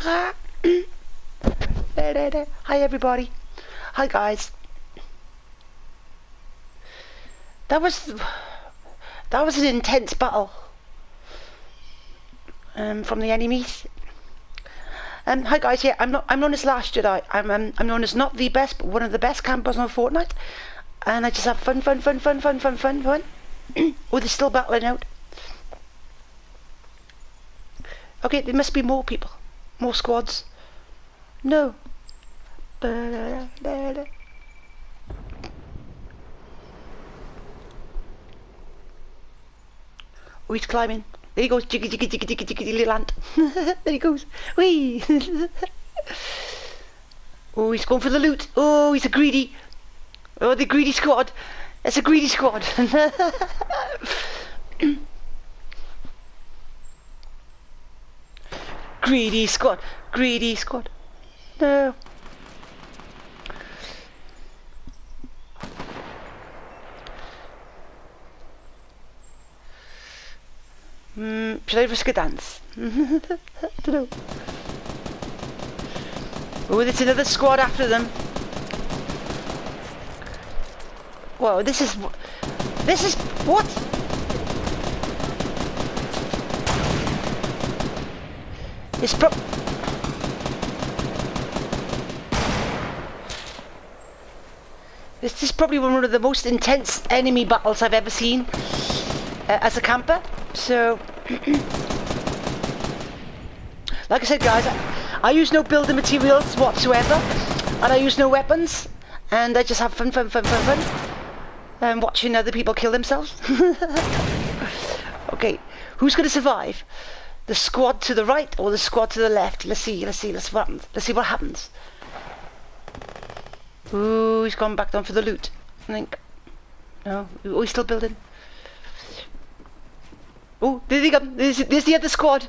Hi everybody. Hi guys. That was that was an intense battle um, from the enemies. Um, hi guys, yeah, I'm not I'm known as Last Jedi. I'm um, I'm known as not the best, but one of the best campers on Fortnite. And I just have fun, fun, fun, fun, fun, fun, fun, fun. oh, they're still battling out. Okay, there must be more people. More squads. No. Oh, he's climbing. There he goes. Jiggy, jiggy, jiggy, jiggy, jiggy, little ant. there he goes. Whee! oh, he's going for the loot. Oh, he's a greedy. Oh, the greedy squad. It's a greedy squad. greedy squad. Greedy squad. No. Mm, should I risk a dance? I don't know. Oh, there's another squad after them. Whoa, this is... This is... What? It's pro... This is probably one of the most intense enemy battles I've ever seen uh, as a camper. So, like I said guys, I, I use no building materials whatsoever, and I use no weapons, and I just have fun, fun, fun, fun, fun, and watching other people kill themselves. okay, who's going to survive? The squad to the right or the squad to the left? Let's see, let's see, let's see what happens. Let's see what happens. Ooh, he's gone back down for the loot, I think. No, oh, he's still building. Oh, there he comes. There's, there's the other squad.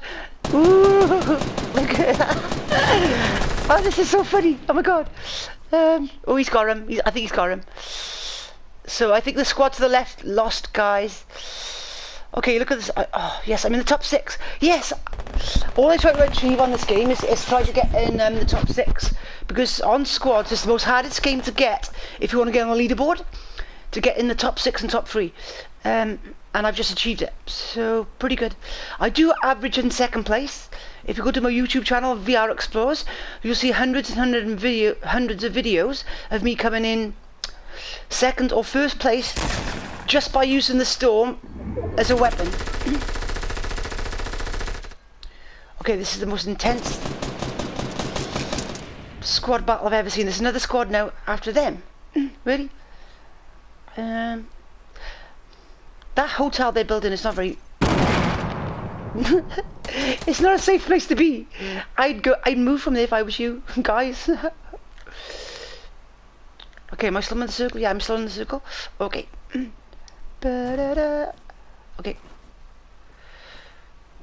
Ooh, look at that. Oh, this is so funny. Oh my god. Um, oh, he's got him. He's, I think he's got him. So I think the squad to the left lost, guys. Okay, look at this. oh, yes, I'm in the top six. Yes. All I try to achieve on this game is, is try to get in um, the top six. Because on squads, it's the most hardest game to get if you want to get on the leaderboard. To get in the top six and top three. Um, and I've just achieved it. So pretty good. I do average in second place. If you go to my YouTube channel, VR Explorers, you'll see hundreds and hundreds video, hundreds of videos of me coming in second or first place just by using the storm as a weapon. okay, this is the most intense squad battle I've ever seen. There's another squad now after them. really? Um, that hotel they're building is not very... it's not a safe place to be. I'd go, I'd move from there if I was you, guys. okay, am I still in the circle? Yeah, I'm still in the circle. Okay. Okay.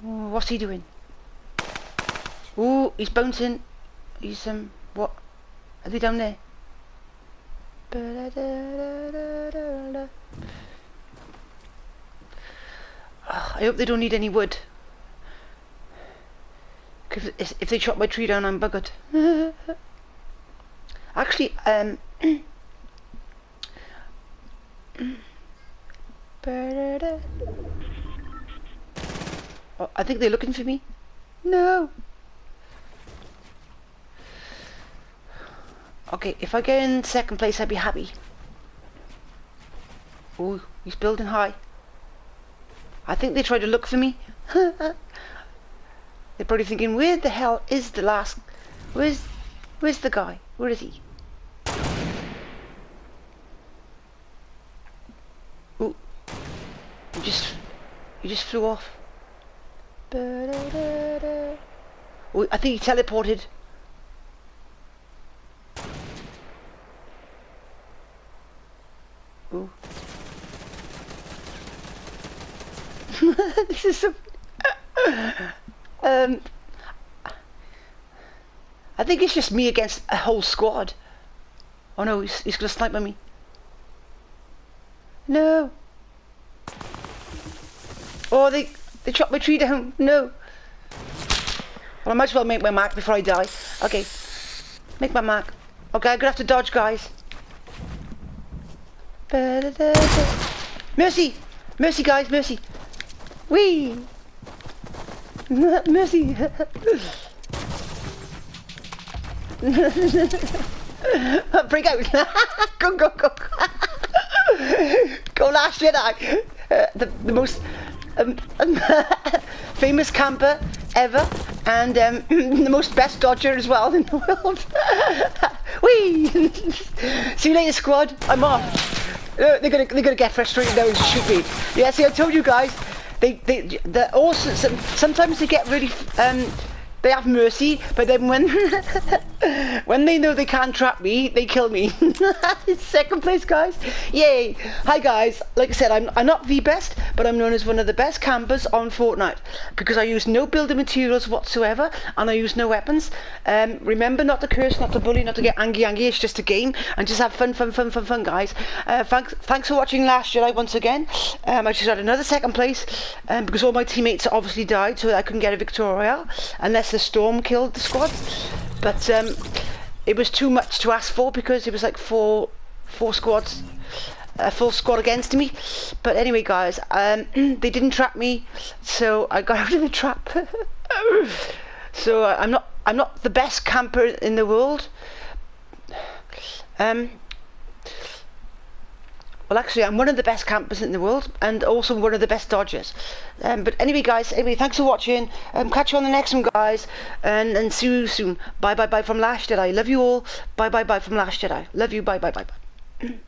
What's he doing? Ooh, he's bouncing. He's um, what? Are they down there? Oh, I hope they don't need any wood. Cause if they chop my tree down, I'm buggered. Actually, um. oh, I think they're looking for me. No. Okay, if I go in second place, I'd be happy. Oh, he's building high. I think they tried to look for me. They're probably thinking, where the hell is the last... Where's... Where's the guy? Where is he? Oh, he just... He just flew off. Oh, I think he teleported. Ooh. this is so... um, I think it's just me against a whole squad. Oh no, he's, he's gonna snipe at me. No. Oh, they they chopped my tree down. No. Well, I might as well make my mark before I die. Okay. Make my mark. Okay, I'm gonna have to dodge, guys. Mercy! Mercy, guys, mercy! Wee! mercy! Break out! go, go, go! go last Jedi! Uh, the, the most um, um, famous camper ever and um, the most best dodger as well in the world. Wee! See you later, squad. I'm off. Uh, they're gonna they're gonna get frustrated now and shoot me. Yeah, see, I told you guys. They they they also sometimes they get really um they have mercy, but then when when they know they can't trap me, they kill me. Second place, guys. Yay! Hi, guys. Like I said, I'm I'm not the best, but I'm known as one of the best campers on Fortnite because I use no building materials whatsoever and I use no weapons. Um, remember not to curse, not to bully, not to get angry, angry. It's just a game and just have fun, fun, fun, fun, fun, guys. Uh, thanks, thanks for watching Last Jedi once again. Um, I just had another second place um, because all my teammates obviously died, so I couldn't get a victoria unless the storm killed the squad. But um, it was too much to ask for because it was like four four squads a full squad against me. But anyway guys um, they didn't trap me so I got out of the trap. So uh, I'm not I'm not the best camper in the world. Um, well, actually, I'm one of the best campers in the world, and also one of the best dodgers. Um, but anyway, guys, anyway, thanks for watching. Um, catch you on the next one, guys, and and see you soon. Bye, bye, bye from Last Jedi. Love you all. Bye, bye, bye from Last Jedi. Love you. Bye, bye, bye, bye.